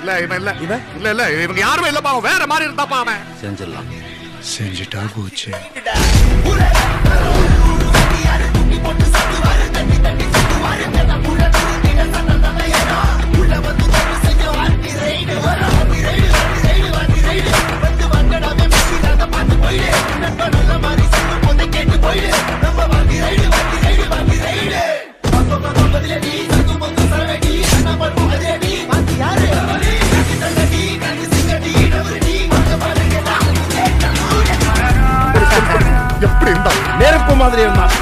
இல்ல இவன் இல்ல. இல்ல இல்ல இவங்க யாருமே இல்லப்பா அவன் வேற மாதிரி இருந்தாப்பா அவன். செஞ்சிடலாம். செஞ்சுட்டா போச்சு. எப்படி இருந்தா நெருப்பு மாதிரி இருந்தான்